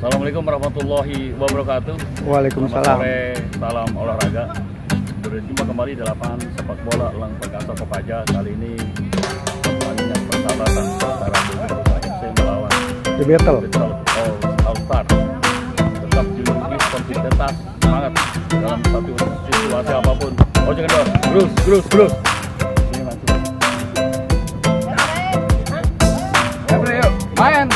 Assalamualaikum warahmatullahi wabarakatuh. Waalaikumsalam. Selamat sore, salam olahraga. Berjumpa kembali di lapangan sepak bola Elang Perkasa Kopaja. Kali ini pertandingan persahabatan antara Bumi FC melawan The Battle. All, Star. Tetap dimiliki konsistentas semangat dalam satu situasi apa pun. Oh jangan dong, terus, terus, terus. Ini langsung. Main.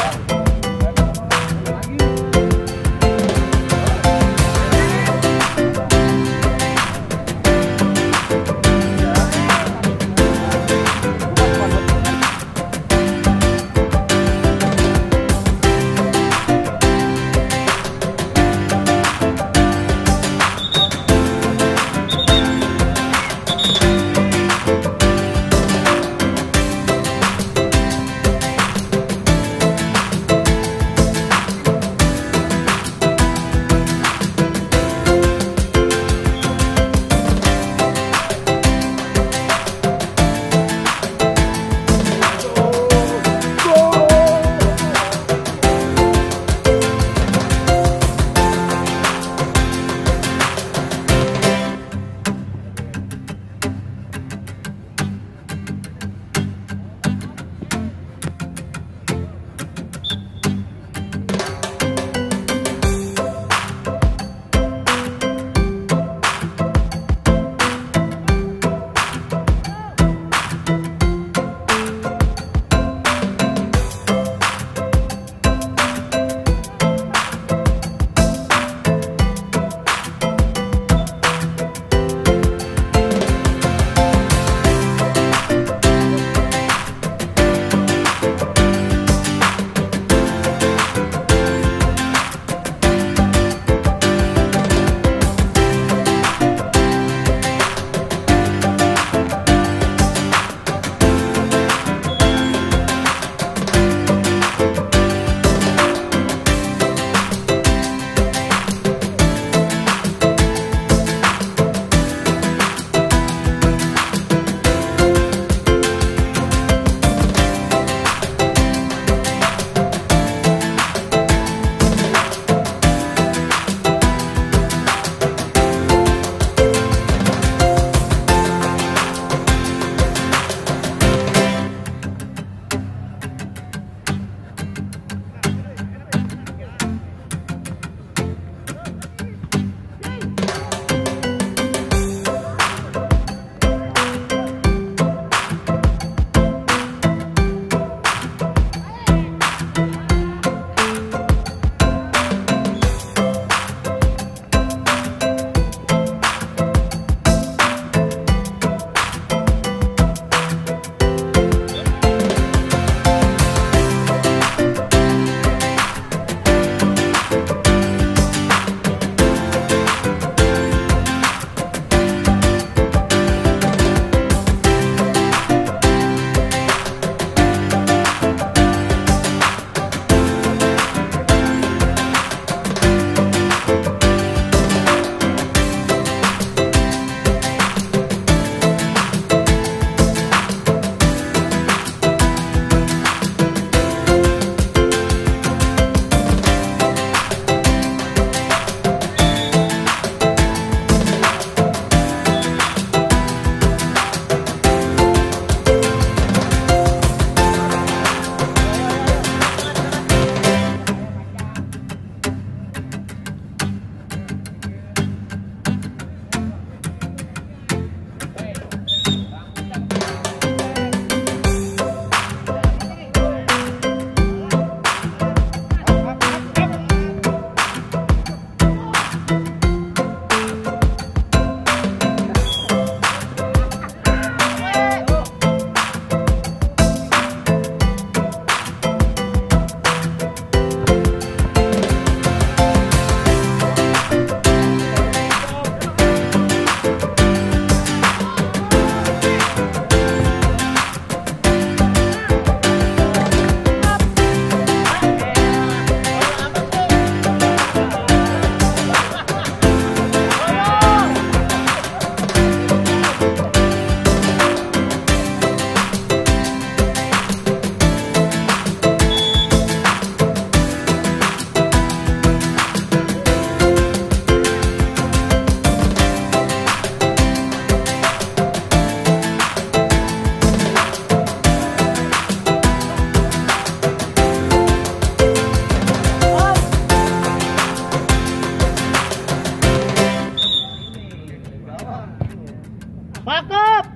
Back up!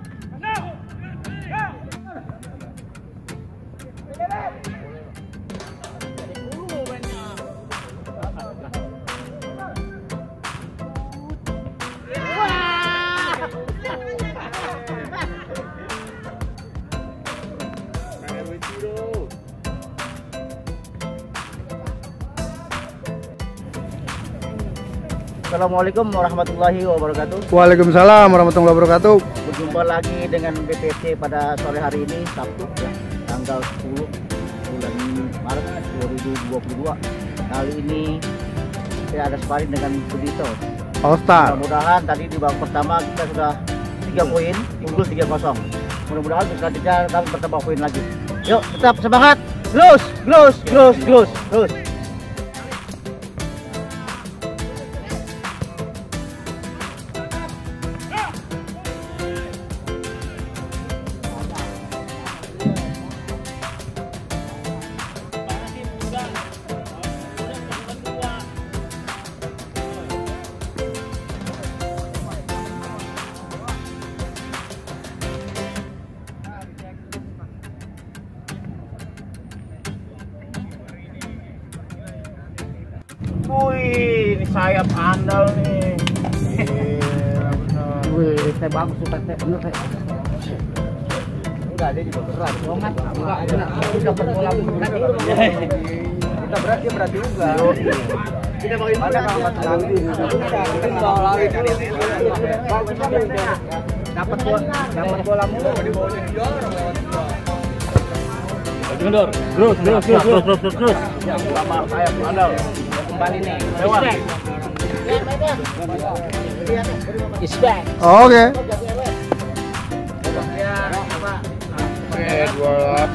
Assalamualaikum warahmatullahi wabarakatuh. Waalaikumsalam warahmatullahi wabarakatuh. Berjumpa lagi dengan BPC pada sore hari ini Sabtu ya, tanggal 10 bulan Maret 2022. Kali ini saya ada sparring dengan Budito. All Star. Mudah-mudahan tadi di babak pertama kita sudah 3 poin, unggul 3-0. Mudah-mudahan bisa kita bertambah poin lagi. Yuk, tetap semangat. Close, close, close, close, close. Wih, ini sayap andal nih. Wih, saya bagus suka saya bener saya. Enggak, dia juga berat. Oh, enggak, enggak, enggak. Kita dapat bola berat. Kita berat dia berat juga. Kita mana kalau enggak lari. Kita bawa lari dari Dapat bola, dapat bola mulu Mundur. Terus, terus, terus, terus, terus, terus, terus. Sama sayap andal. Kembali nih. Lewat. Is back. Oke. Ya? Oke, dua